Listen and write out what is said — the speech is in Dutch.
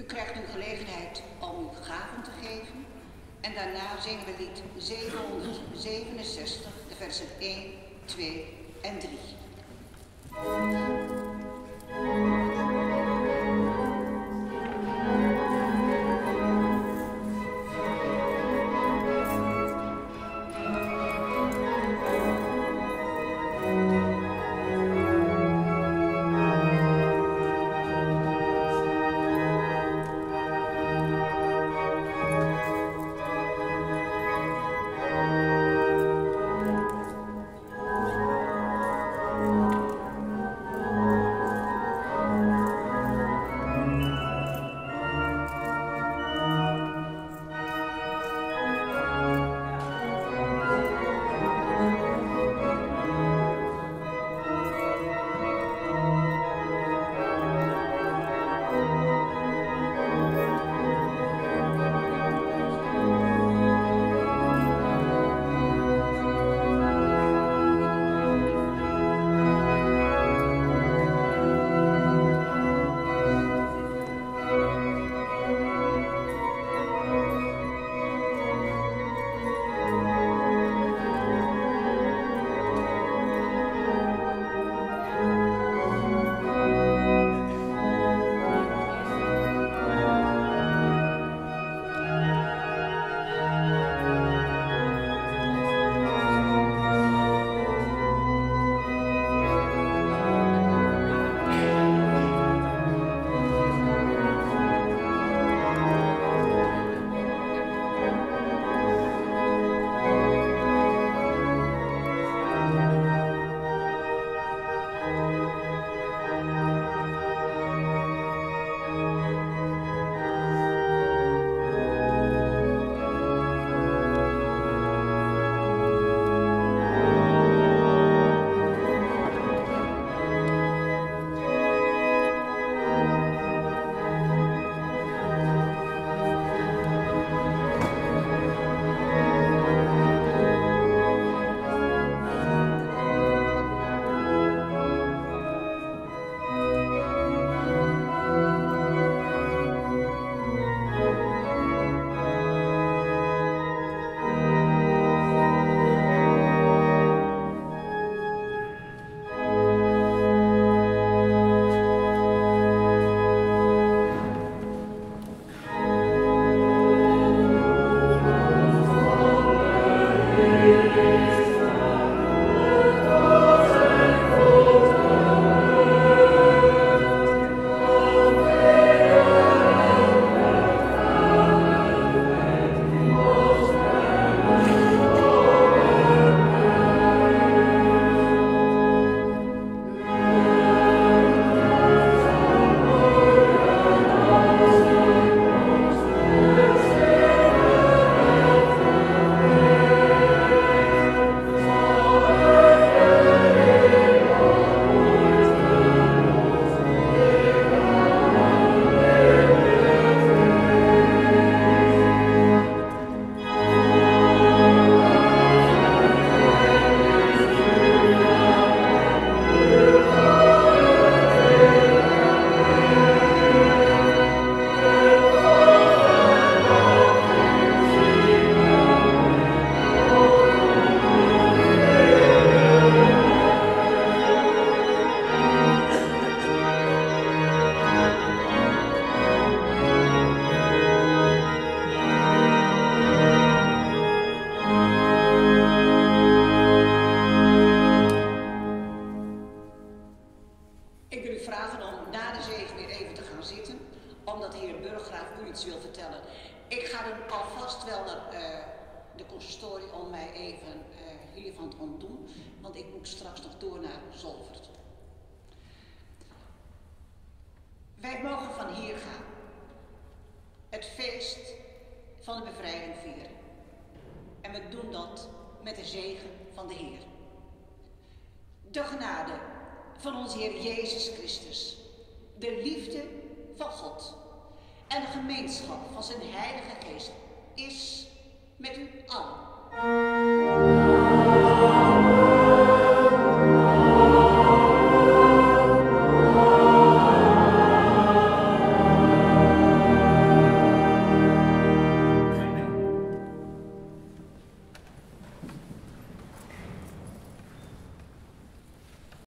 U krijgt nu gelegenheid om uw gaven te geven. En daarna zingen we lied 767, de versen 1, 2 en 3. om na de zeven weer even te gaan zitten. Omdat de heer Burggraaf u iets wil vertellen. Ik ga dan alvast wel naar de consistorie om mij even uh, hiervan te ontdoen. Want ik moet straks nog door naar Zolvert. Wij mogen van hier gaan. Het feest van de bevrijding vieren. En we doen dat met de zegen van de Heer. De genade van onze Heer Jezus Christus de liefde van God en de gemeenschap van zijn Heilige Geest is met u allen.